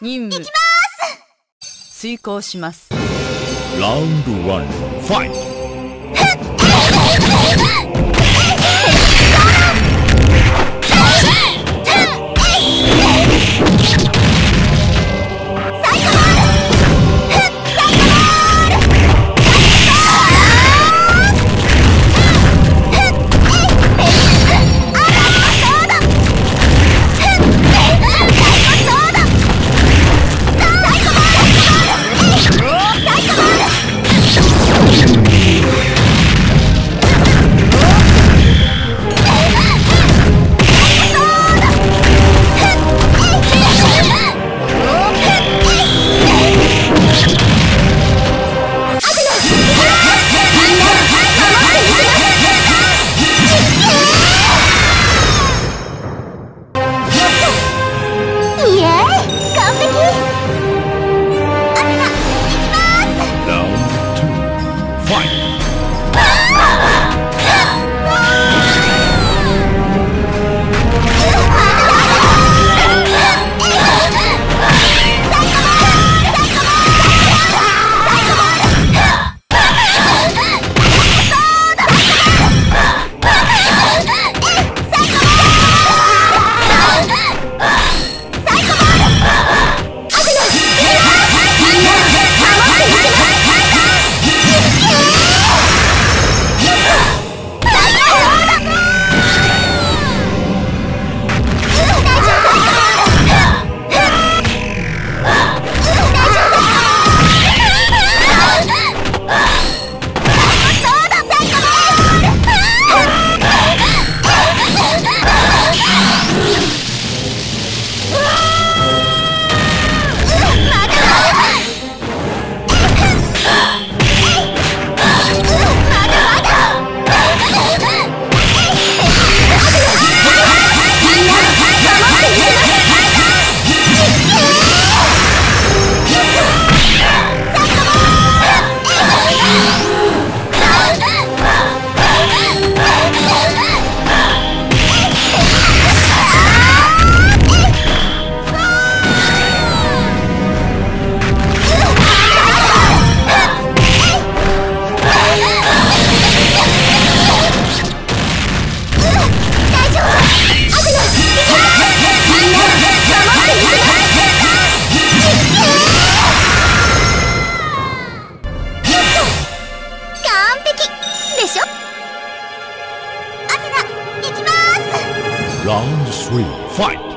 任務。遂行します。ラウンド1ファイト fight!